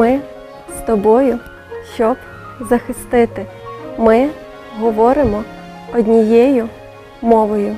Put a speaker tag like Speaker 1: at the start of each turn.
Speaker 1: Ми з тобою, щоб захистити. Ми говоримо однією мовою.